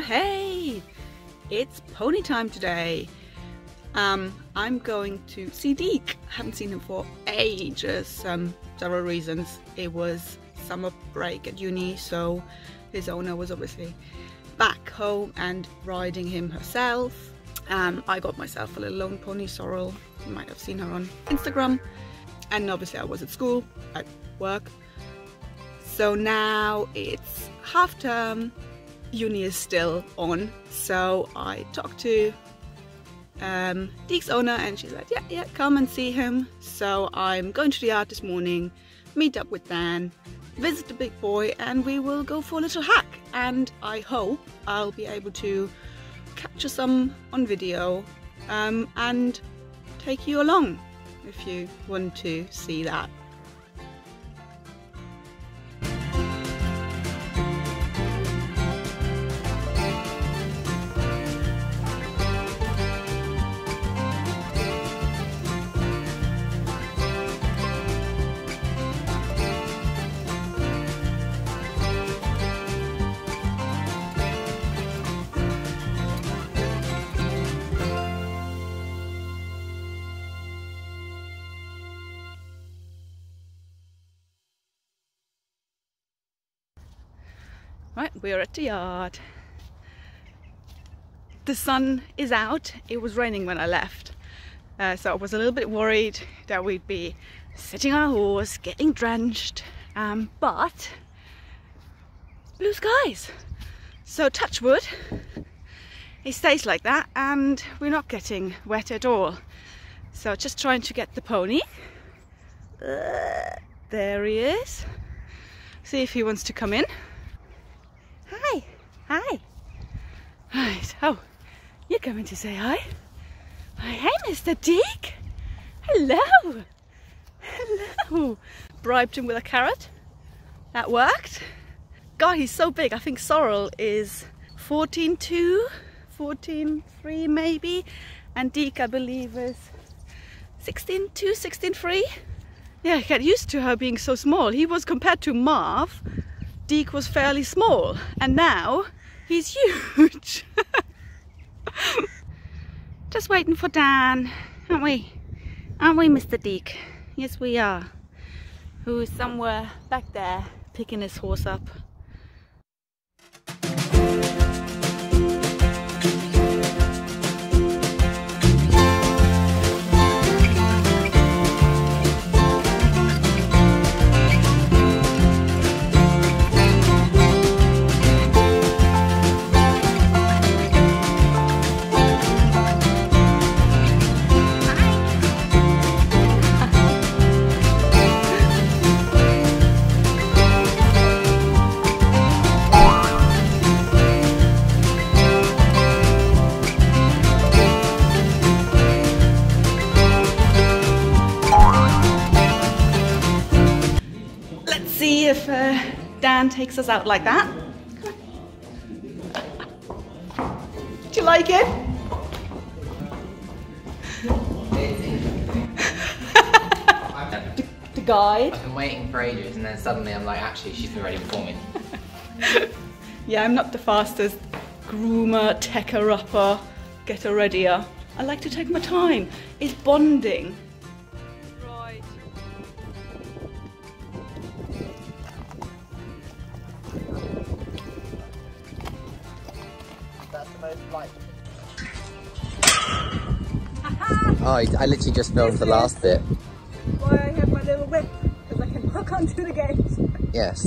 Hey, it's pony time today. Um, I'm going to see Dique. I haven't seen him for ages, um, several reasons. It was summer break at uni, so his owner was obviously back home and riding him herself. Um, I got myself a little loan pony, Sorrel. You might have seen her on Instagram. And obviously I was at school, at work. So now it's half term, uni is still on. So I talked to um, Dique's owner and she's like, yeah, yeah, come and see him. So I'm going to the yard this morning, meet up with Dan, visit the big boy and we will go for a little hack. And I hope I'll be able to capture some on video um, and take you along if you want to see that. Right, we're at the yard. The sun is out. It was raining when I left. Uh, so I was a little bit worried that we'd be sitting on a horse, getting drenched. Um, but blue skies. So touch wood, it stays like that and we're not getting wet at all. So just trying to get the pony. Uh, there he is. See if he wants to come in. Hi. Hi. Hi. Oh, you're coming to say hi. Hi, Mr. Dique. Hello. Hello. Bribed him with a carrot. That worked. God, he's so big. I think Sorrel is 14.2, 14.3 maybe. And Dique, I believe, is 16.2, 16.3. Yeah, I get used to her being so small. He was compared to Marv Dique was fairly small and now he's huge. Just waiting for Dan, aren't we? Aren't we, Mr. Dique? Yes, we are. Who is somewhere back there picking his horse up. Takes us out like that. Do you like it? the, the guide. I've been waiting for ages and then suddenly I'm like, actually, she's been ready before me. yeah, I'm not the fastest groomer, techer upper, getter readier. I like to take my time. It's bonding. Oh, I, literally just filmed the last bit. Why I have my little whip, because I can hook onto the gate. Yes.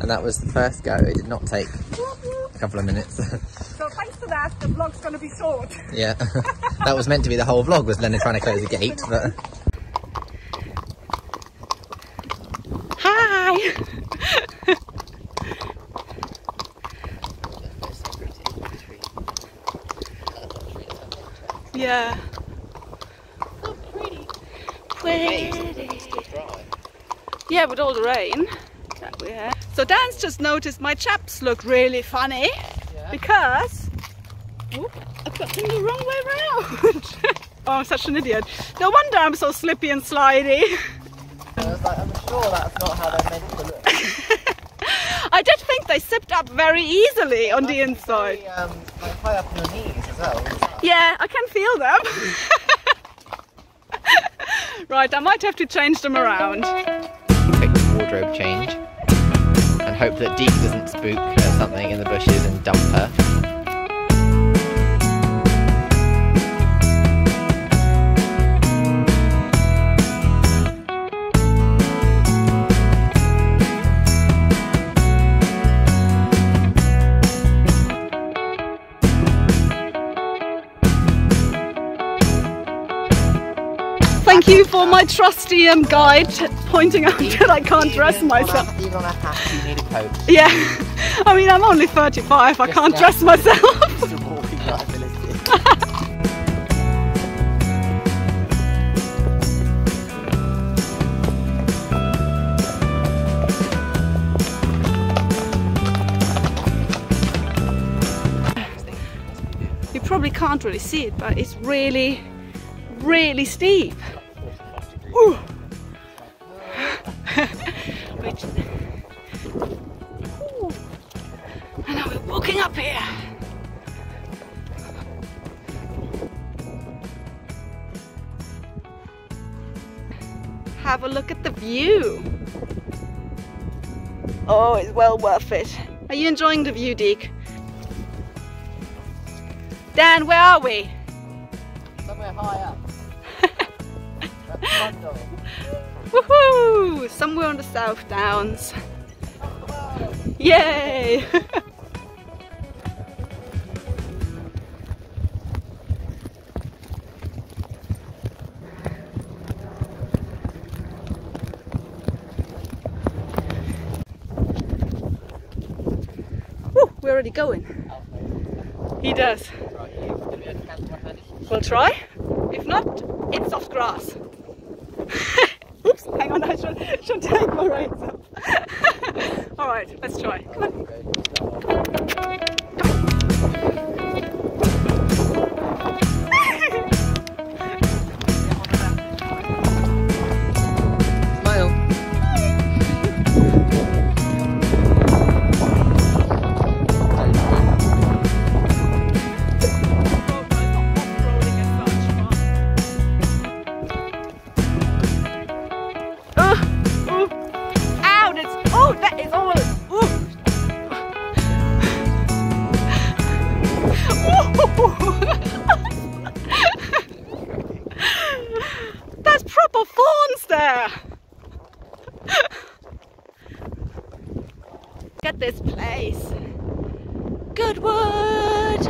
And that was the first go. It did not take a couple of minutes. so thanks to that, the vlog's going to be short. Yeah. that was meant to be the whole vlog, was Lena trying to close the gate. But... Hi! yeah. Yeah, with all the rain that we had. So Dan's just noticed my chaps look really funny yeah. because oh, I put them the wrong way round. oh, I'm such an idiot. No wonder I'm so slippy and slidey. I was like, I'm sure that's not how they're meant to look. I did think they zipped up very easily on the inside. Very, um, like high up on your knees as well. Yeah, I can feel them. right, I might have to change them around. Wardrobe change. And hope that Dique doesn't spook something in the bushes and dump her. For my trusty um, guide pointing out that I can't dress Even on a- myself. Even on a hat, you need a coat. Yeah, I mean, I'm only 35, I can't dress myself. It's a walking liability. You probably can't really see it, but it's really, really steep. Which, and now we're walking up here. Have a look at the view. Oh, it's well worth it. Are you enjoying the view, Dique? Dan, where are we? Woohoo! Somewhere on the South Downs. Yay! Woo, we're already going. He does. Right, you gonna be able to cancel my furniture? We'll try. If not, it's soft grass. Oops, hang on, I should, should take my reins up. Alright, let's try. Come on. Get this place. Goodwood.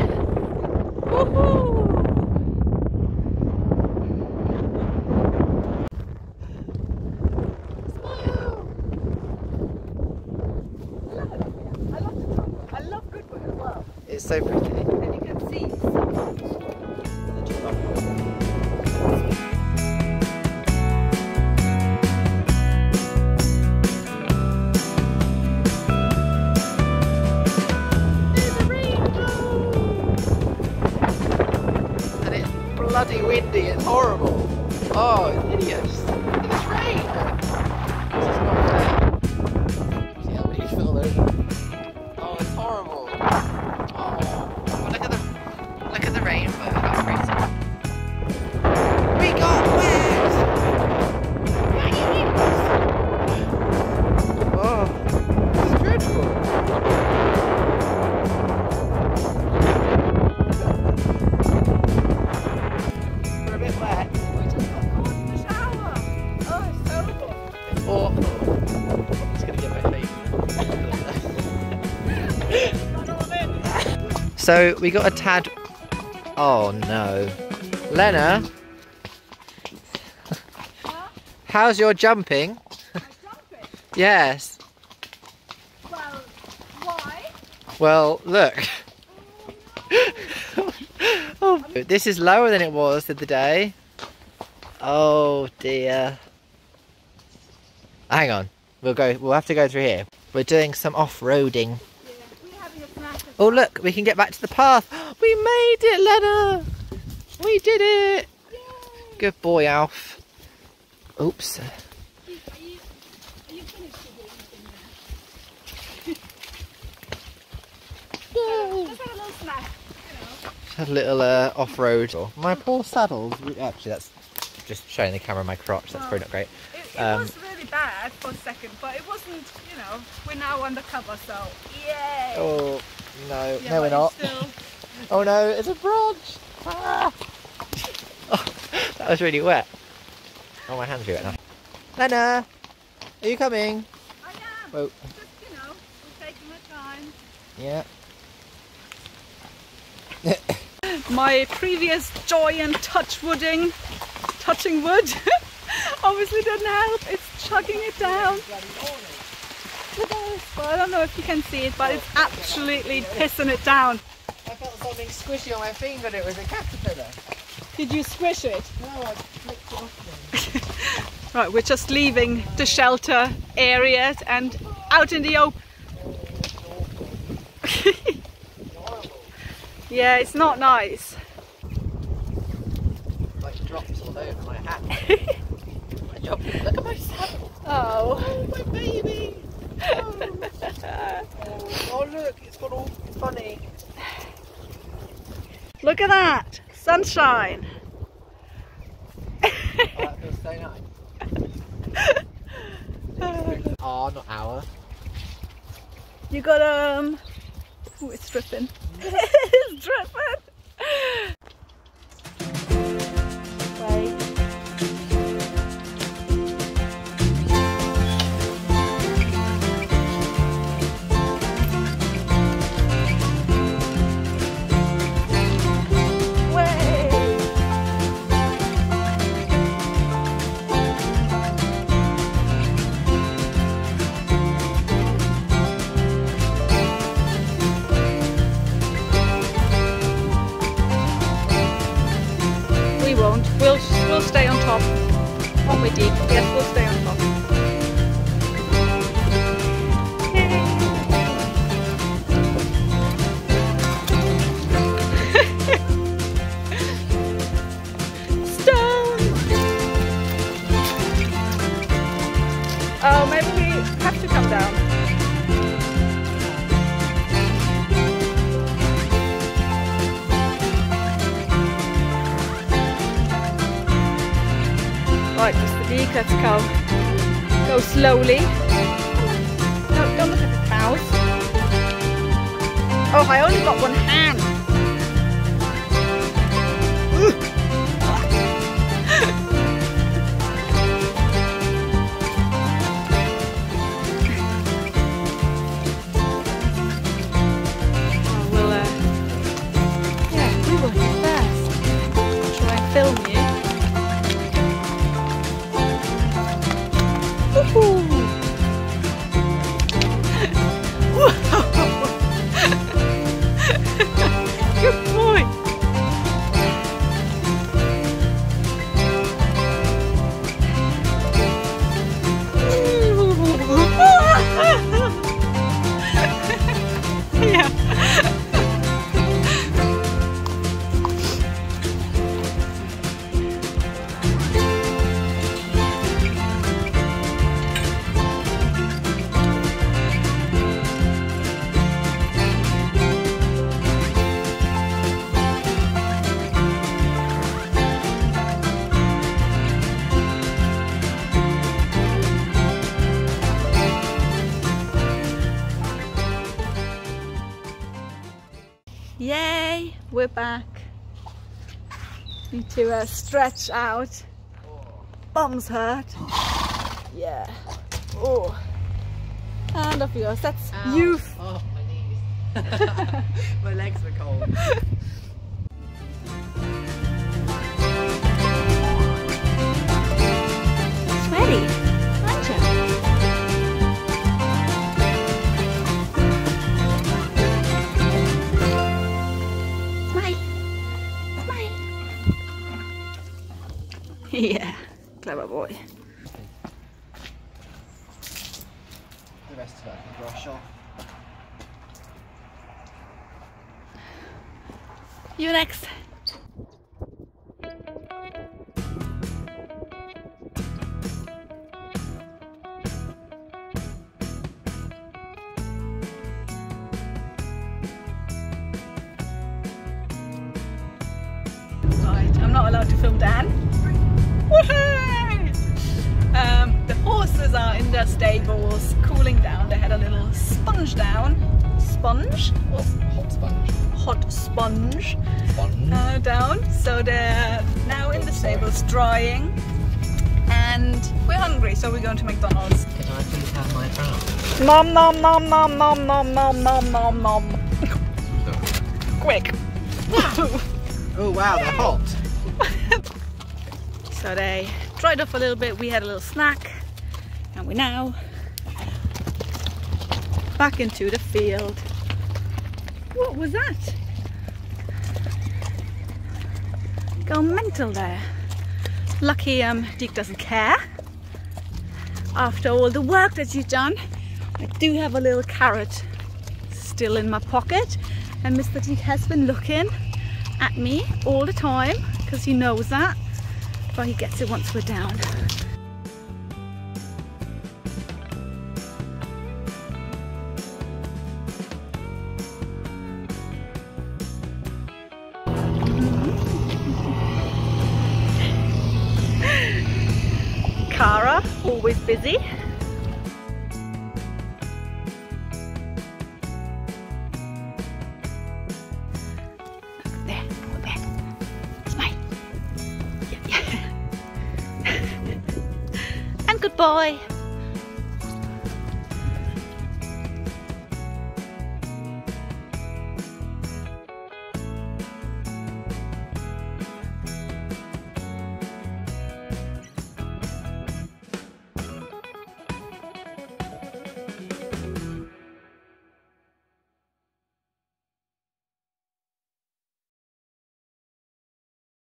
Woohoo. It's so pretty. So we got a tad. Oh no, Lena. How's your jumping? I jump. Yes. Well, why? Well, look. oh, this is lower than it was the other day. Oh dear. Hang on. We'll go. We'll have to go through here. We're doing some off-roading. Yeah, we're having a snack. as Oh look, we can get back to the path. We made it, Lena. We did it. Yay. Good boy, Alf. Oops. Are you, are you finished with everything now? snack. You know. A little uh, off-road. My poor saddles. Actually, that's just showing the camera my crotch. That's probably not great. It, it Um, was really bad for a second, but it wasn't. You know, we're now undercover, so yay. Oh no, Yeah, no, we're not. Still, Oh no, it's a branch. Ah. Oh, that was really wet. Oh, my hands are wet now. Nana, are you coming? I am. Whoa. Just you know, we're taking our time. Yeah. My previous joy in touch wooding, touching wood, obviously didn't help. It's chugging it down. Look at this. Well, I don't know if you can see it, but it's absolutely pissing it down. I felt something squishy on my finger it was a caterpillar. Did you squish it? No, I flicked it off Right, we're just leaving the shelter areas and out in the open. yeah, it's not nice. Like drops all over my hat. Look at my saddle. Oh. Oh, my baby. Oh. look, it's got all funny. Look at that! Sunshine! Oh, so nice. oh, not our. You got um oh it's dripping. it's dripping! We're back. Need to uh, stretch out. Bums hurt. Yeah. Oh. And off you go. That's youth. Oh, my knees. my legs were cold. clever boy. The rest of it I can brush off. You next. allowed to film Dan. Horses are in their stables cooling down. They had a little sponge down. Sponge? Hot, hot sponge. Hot sponge Sponge. uh, down. So they're now in the stables drying. And we're hungry, so we're going to McDonald's. Can I please have my brown? Nom nom nom nom nom nom nom nom nom nom. Quick. Oh wow, they're hot. so they dried off a little bit. We had a little snack, and we're now back into the field. What was that? Go mental there. Lucky um, Dique doesn't care. After all the work that you've done, I do have a little carrot still in my pocket, and Mr. Dique has been looking at me all the time because he knows that, but he gets it once we're down. Boy.